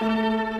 Música